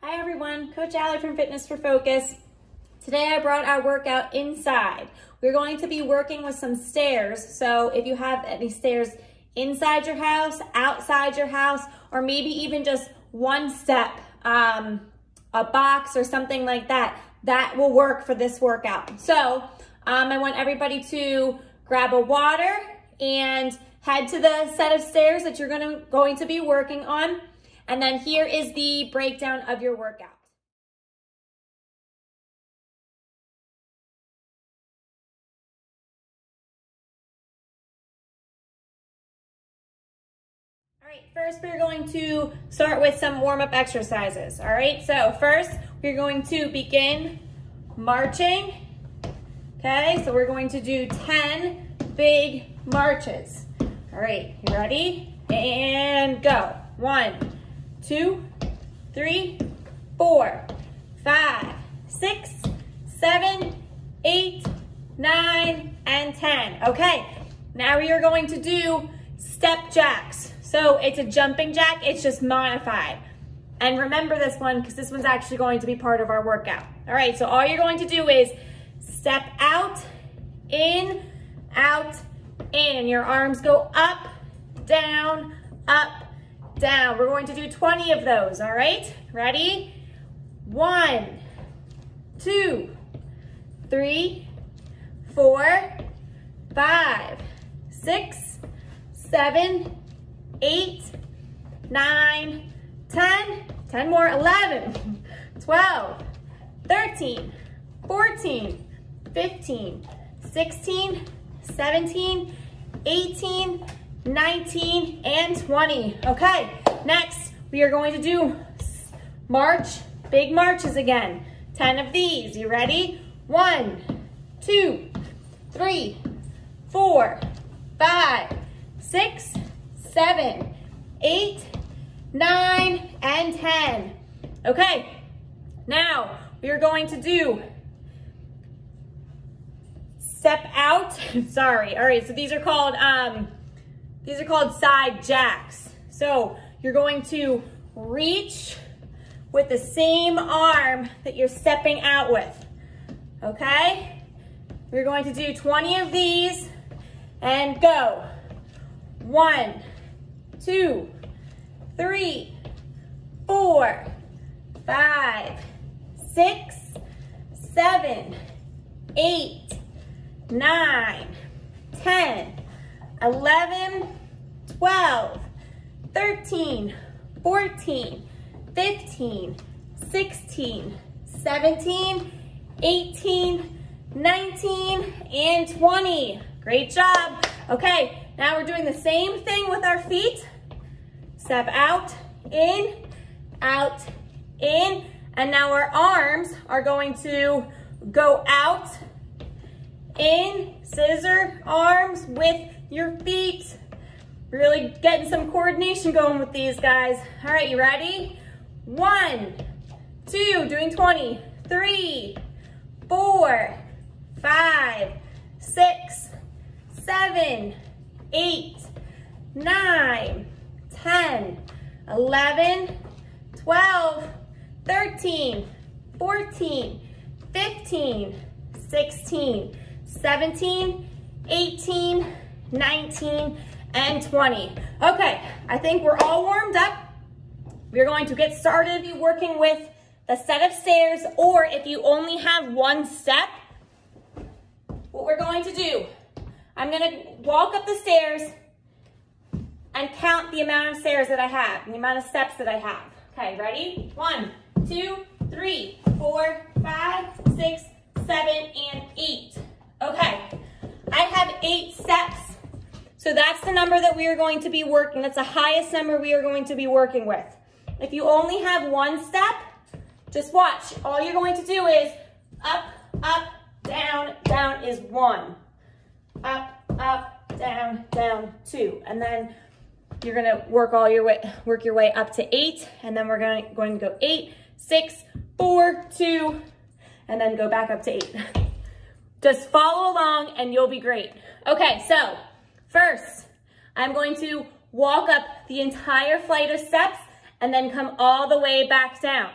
Hi everyone, Coach Ally from Fitness for Focus. Today I brought our workout inside. We're going to be working with some stairs. So if you have any stairs inside your house, outside your house, or maybe even just one step, um, a box or something like that, that will work for this workout. So um, I want everybody to grab a water and head to the set of stairs that you're gonna, going to be working on. And then here is the breakdown of your workout. All right, first we're going to start with some warm-up exercises. All right, so first we're going to begin marching. Okay, so we're going to do 10 big marches. All right, you ready? And go. One, two, three, four, five, six, seven, eight, nine, and 10. Okay, now we are going to do step jacks. So it's a jumping jack, it's just modified. And remember this one because this one's actually going to be part of our workout. All right, so all you're going to do is step out, in, out, in. Your arms go up, down, up, down. We're going to do 20 of those, all right? Ready? One, two, three, four, five, six, seven, eight, nine, 10, 10 more, 11, 12, 13, 14, 15, 16, 17, 18, 19, and 20. Okay, next we are going to do march, big marches again. 10 of these, you ready? One, two, three, four, five, six, seven, eight, nine, and 10. Okay, now we are going to do step out, sorry. All right, so these are called, um, these are called side jacks. So you're going to reach with the same arm that you're stepping out with, okay? We're going to do 20 of these and go. One, two, three, four, five, six, seven, eight, nine, 10, 11, 12, 13, 14, 15, 16, 17, 18, 19, and 20. Great job. Okay, now we're doing the same thing with our feet. Step out, in, out, in, and now our arms are going to go out, in, scissor arms with your feet. Really getting some coordination going with these guys. All right, you ready? One, two, doing 20, three, four, five, six, seven, eight, nine, 10, 11, 12, 13, 14, 15, 16, 17, 18, 19, and 20. Okay, I think we're all warmed up. We're going to get started working with the set of stairs, or if you only have one step, what we're going to do, I'm gonna walk up the stairs and count the amount of stairs that I have, the amount of steps that I have. Okay, ready? One, two, three, four, five, six, seven, and eight. Okay, I have eight steps. So that's the number that we are going to be working. That's the highest number we are going to be working with. If you only have one step, just watch. All you're going to do is up, up, down, down is one. Up, up, down, down, two. And then you're gonna work all your way, work your way up to eight, and then we're gonna, going to go eight, six, four, two, and then go back up to eight. Just follow along and you'll be great. Okay, so first, I'm going to walk up the entire flight of steps and then come all the way back down.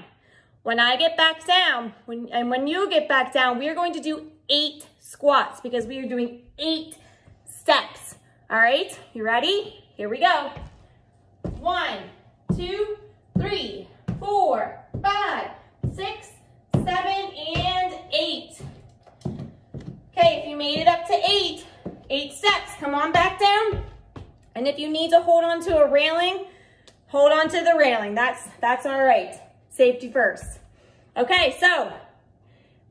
When I get back down, when, and when you get back down, we are going to do eight squats because we are doing eight steps. All right, you ready? Here we go. One, two, three, four, five, six, seven, and eight. Okay, if you made it up to eight, eight steps, come on back down. And if you need to hold on to a railing, hold on to the railing. That's, that's all right. Safety first. Okay, so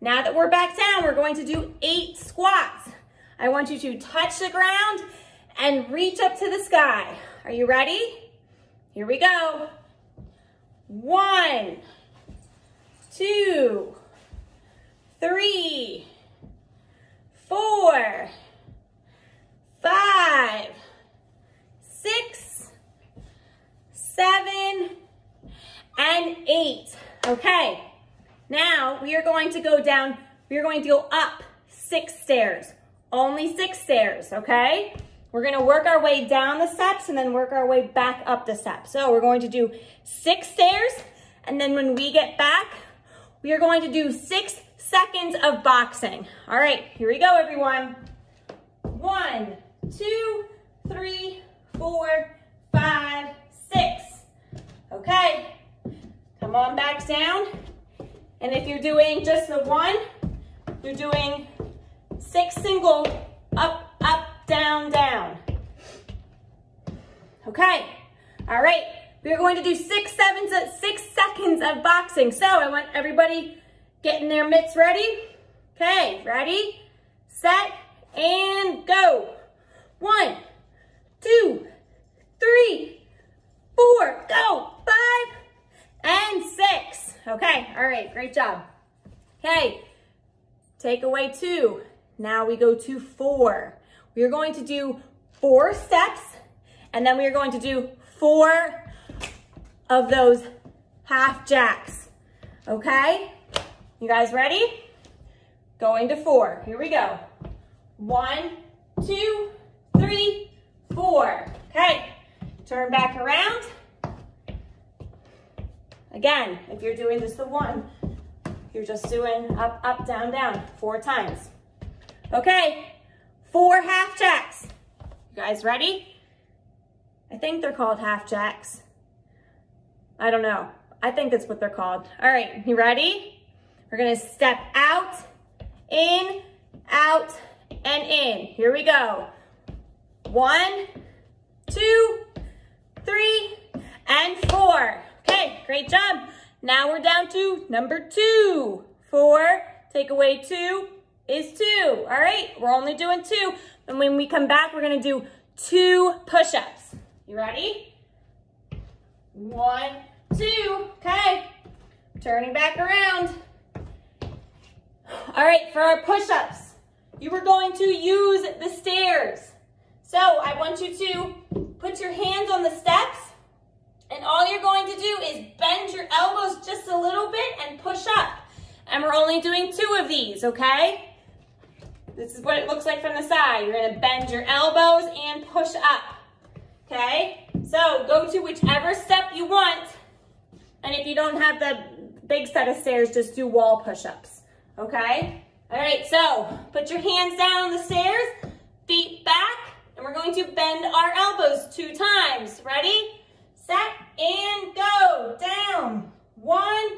now that we're back down, we're going to do eight squats. I want you to touch the ground and reach up to the sky. Are you ready? Here we go. One, two, three, four, five, six, seven, and eight. Okay, now we are going to go down, we are going to go up six stairs. Only six stairs, okay? We're gonna work our way down the steps and then work our way back up the steps. So we're going to do six stairs, and then when we get back, we are going to do six seconds of boxing. All right, here we go, everyone. One, two, three, four, five, six. Okay, come on back down. And if you're doing just the one, you're doing six single up, up, down, down. Okay, all right. We're going to do six, seven, uh, six seconds of boxing. So I want everybody getting their mitts ready. Okay, ready, set, and go. One, two, three, four, go, five, and six. Okay, all right, great job. Okay, take away two. Now we go to four. We are going to do four steps, and then we are going to do four of those half jacks, okay? You guys ready? Going to four, here we go. One, two, three, four. Okay, turn back around. Again, if you're doing just the one, you're just doing up, up, down, down, four times. Okay, four half jacks. You guys ready? I think they're called half jacks. I don't know. I think that's what they're called. All right, you ready? We're gonna step out, in, out, and in. Here we go. One, two, three, and four. Okay, great job. Now we're down to number two. Four, take away two, is two. All right, we're only doing two. And when we come back, we're gonna do two push-ups. You ready? One, two, okay. Turning back around. All right, for our push-ups, you are going to use the stairs. So I want you to put your hands on the steps and all you're going to do is bend your elbows just a little bit and push up. And we're only doing two of these, okay? This is what it looks like from the side. You're gonna bend your elbows and push up, okay? So go to whichever step you want. And if you don't have the big set of stairs, just do wall push-ups, okay? All right, so put your hands down on the stairs, feet back, and we're going to bend our elbows two times. Ready, set, and go. Down, one,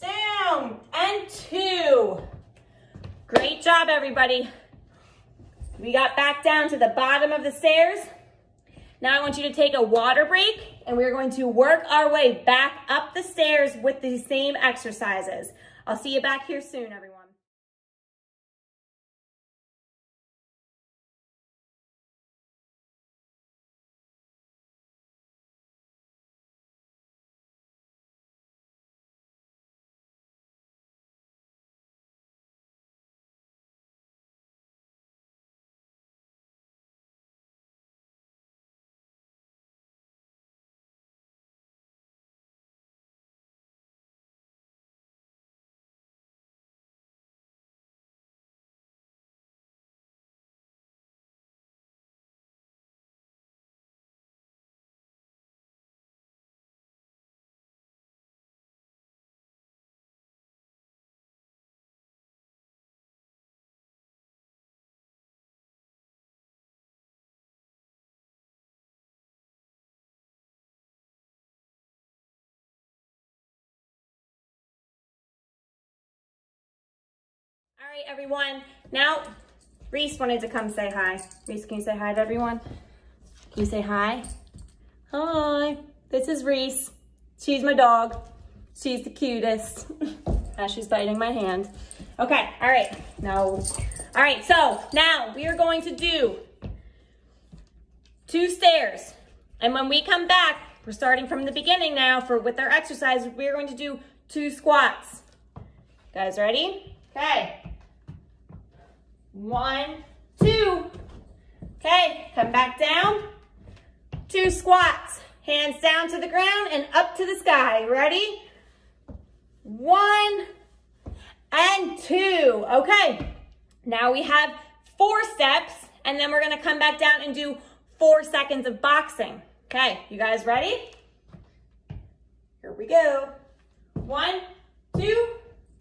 down, and two. Great job, everybody. We got back down to the bottom of the stairs. Now I want you to take a water break and we're going to work our way back up the stairs with the same exercises. I'll see you back here soon, everyone. Right, everyone. Now, Reese wanted to come say hi. Reese, can you say hi to everyone? Can you say hi? Hi, this is Reese. She's my dog. She's the cutest. As she's biting my hand. Okay, all right, no. All right, so now we are going to do two stairs. And when we come back, we're starting from the beginning now for with our exercise, we're going to do two squats. Guys ready? Okay. One, two. Okay, come back down. Two squats. Hands down to the ground and up to the sky. Ready? One and two. Okay, now we have four steps and then we're gonna come back down and do four seconds of boxing. Okay, you guys ready? Here we go. One, two,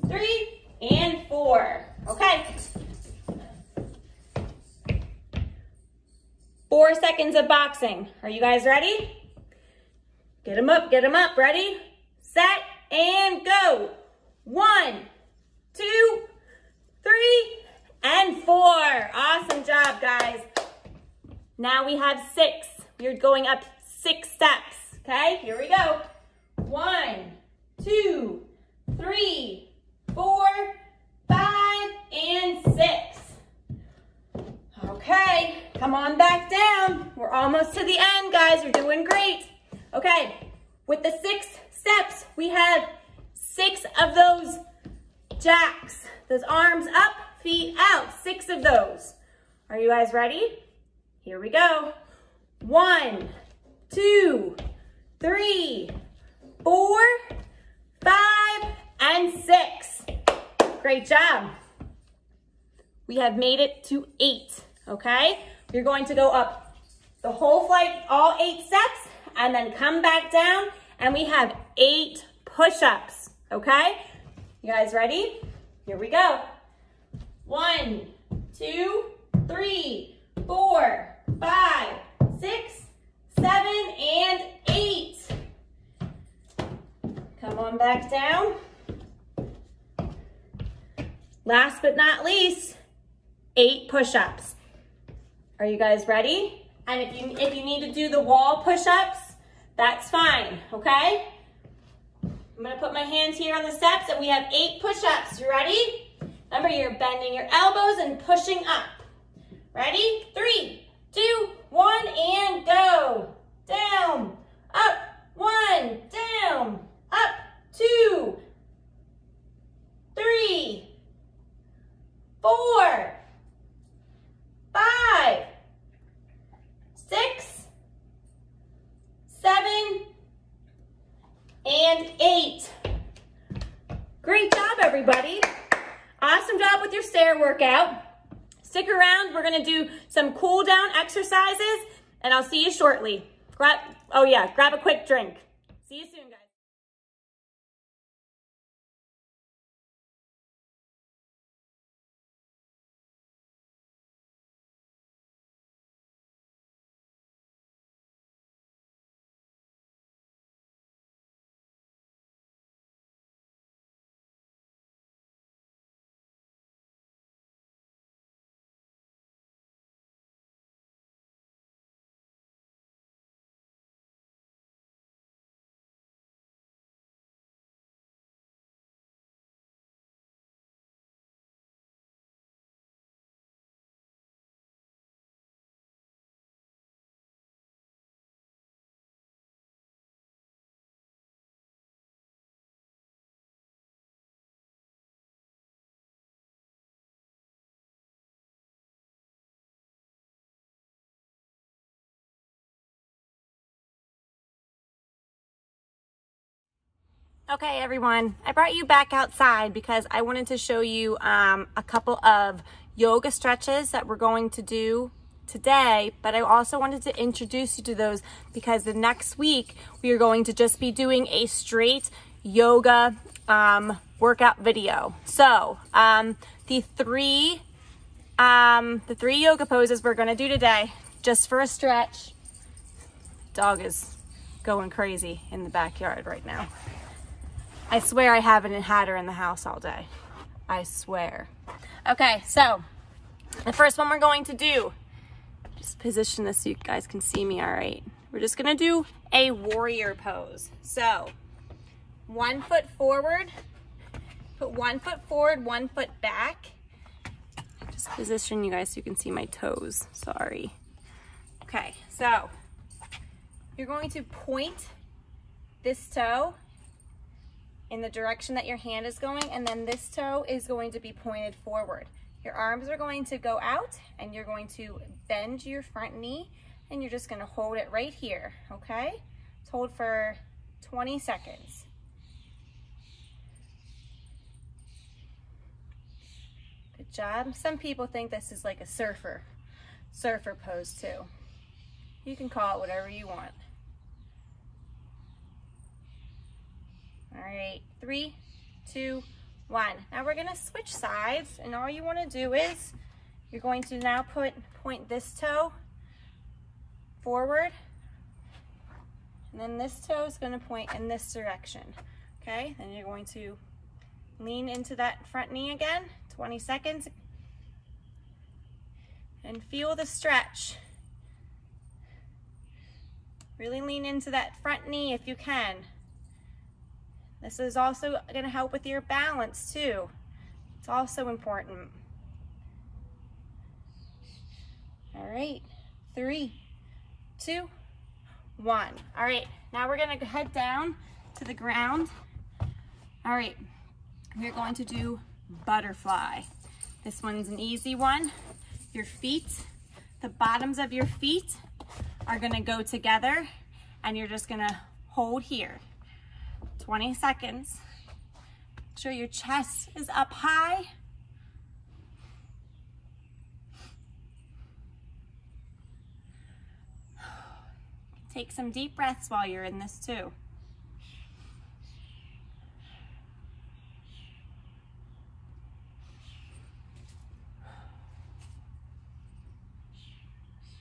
three, and four. Okay. Four seconds of boxing. Are you guys ready? Get them up, get them up. Ready, set, and go. One, two, three, and four. Awesome job, guys. Now we have six. We're going up six steps, okay? Here we go. One, two, three, four, five, and six. Okay, come on back down. We're almost to the end, guys. You're doing great. Okay, with the six steps, we have six of those jacks. Those arms up, feet out. Six of those. Are you guys ready? Here we go. One, two, three, four, five, and six. Great job. We have made it to eight, okay? You're going to go up the whole flight, all eight steps, and then come back down, and we have eight push-ups, okay? You guys ready? Here we go. One, two, three, four, five, six, seven, and eight. Come on back down. Last but not least, eight push-ups. Are you guys ready? And if you, if you need to do the wall push-ups, that's fine, okay? I'm gonna put my hands here on the steps and we have eight push-ups. You ready? Remember, you're bending your elbows and pushing up. Ready? Three, two, one, and go. Down, up, one, down, up, two, three, four, five, six, seven, and eight. Great job, everybody. Awesome job with your stair workout. Stick around. We're going to do some cool down exercises, and I'll see you shortly. Grab, oh yeah, grab a quick drink. See you soon, guys. Okay, everyone, I brought you back outside because I wanted to show you um, a couple of yoga stretches that we're going to do today, but I also wanted to introduce you to those because the next week we are going to just be doing a straight yoga um, workout video. So um, the three um, the three yoga poses we're gonna do today, just for a stretch. Dog is going crazy in the backyard right now. I swear I haven't had her in the house all day. I swear. Okay, so the first one we're going to do, just position this so you guys can see me all right. We're just gonna do a warrior pose. So, one foot forward, put one foot forward, one foot back. Just position you guys so you can see my toes, sorry. Okay, so you're going to point this toe in the direction that your hand is going, and then this toe is going to be pointed forward. Your arms are going to go out, and you're going to bend your front knee, and you're just gonna hold it right here, okay? Let's hold for 20 seconds. Good job. Some people think this is like a surfer, surfer pose too. You can call it whatever you want. All right, three, two, one. Now we're gonna switch sides and all you wanna do is you're going to now put point this toe forward and then this toe is gonna point in this direction. Okay, then you're going to lean into that front knee again, 20 seconds, and feel the stretch. Really lean into that front knee if you can. This is also going to help with your balance too. It's also important. All right, three, two, one. All right, now we're gonna head down to the ground. All right, we're going to do butterfly. This one's an easy one. Your feet, the bottoms of your feet are gonna go together and you're just gonna hold here. 20 seconds. Make sure your chest is up high. Take some deep breaths while you're in this too.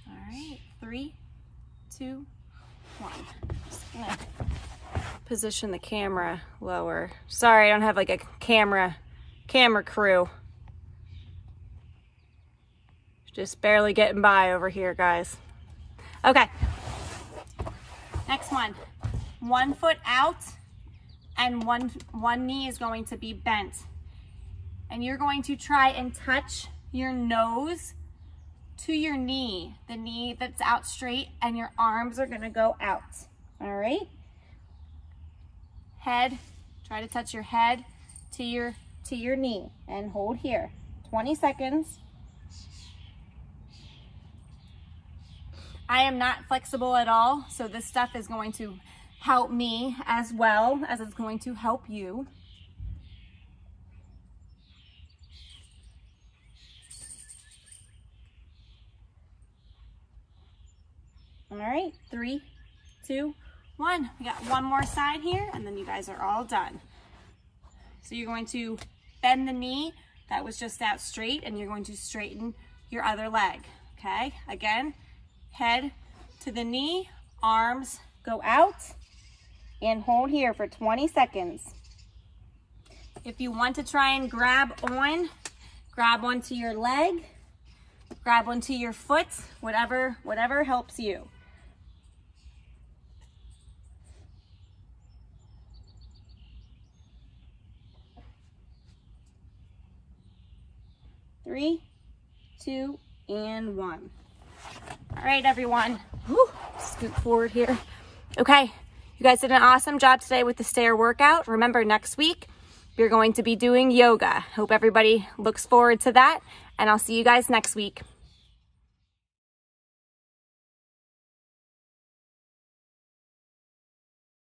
All right, three, two, one. Position the camera lower. Sorry, I don't have like a camera, camera crew. Just barely getting by over here, guys. Okay. Next one. One foot out and one, one knee is going to be bent. And you're going to try and touch your nose to your knee, the knee that's out straight, and your arms are gonna go out. All right? Head, try to touch your head to your, to your knee and hold here. 20 seconds. I am not flexible at all, so this stuff is going to help me as well as it's going to help you. All right, three, two, one. We got one more side here and then you guys are all done. So you're going to bend the knee that was just out straight and you're going to straighten your other leg, okay? Again, head to the knee, arms go out and hold here for 20 seconds. If you want to try and grab on, grab onto your leg, grab onto your foot, whatever, whatever helps you. Three, two, and one. All right, everyone. Whew, scoot forward here. Okay, you guys did an awesome job today with the stair workout. Remember, next week, you're going to be doing yoga. Hope everybody looks forward to that, and I'll see you guys next week.